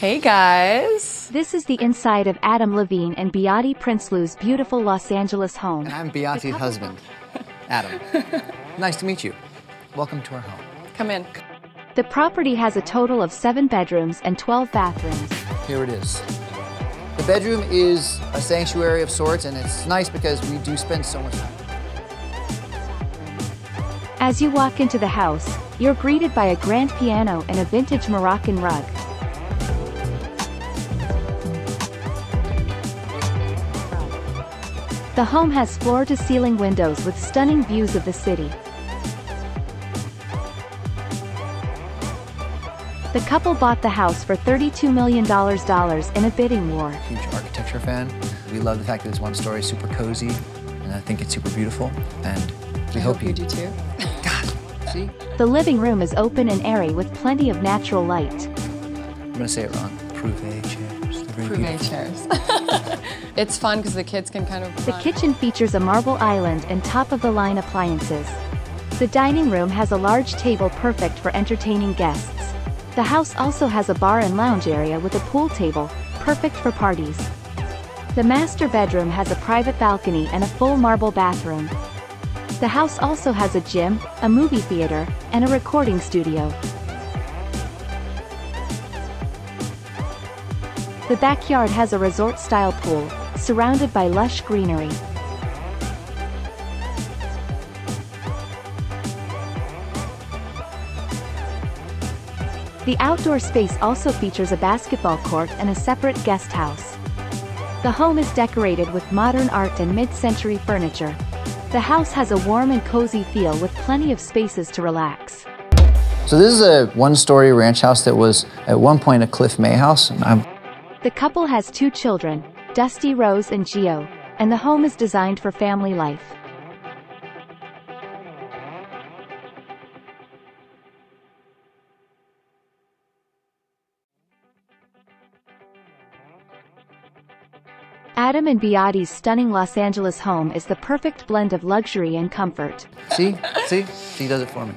Hey guys. This is the inside of Adam Levine and Behati Prinsloo's beautiful Los Angeles home. And I'm Behati's husband, Adam. nice to meet you. Welcome to our home. Come in. The property has a total of seven bedrooms and 12 bathrooms. Here it is. The bedroom is a sanctuary of sorts, and it's nice because we do spend so much time. As you walk into the house, you're greeted by a grand piano and a vintage Moroccan rug. The home has floor-to-ceiling windows with stunning views of the city. The couple bought the house for $32 million in a bidding war. Huge architecture fan. We love the fact that it's one story, super cozy, and I think it's super beautiful. And we I hope, hope you do too. God, see? The living room is open and airy with plenty of natural light. I'm gonna say it wrong. Prouvé chairs. Chairs. it's fun because the kids can kind of The kitchen features a marble island and top-of-the-line appliances. The dining room has a large table perfect for entertaining guests. The house also has a bar and lounge area with a pool table, perfect for parties. The master bedroom has a private balcony and a full marble bathroom. The house also has a gym, a movie theater, and a recording studio. The backyard has a resort-style pool, surrounded by lush greenery. The outdoor space also features a basketball court and a separate guest house. The home is decorated with modern art and mid-century furniture. The house has a warm and cozy feel with plenty of spaces to relax. So this is a one-story ranch house that was at one point a Cliff May house. I'm The couple has two children, Dusty Rose and Gio, and the home is designed for family life. Adam and Behati's stunning Los Angeles home is the perfect blend of luxury and comfort. see, see, she does it for me.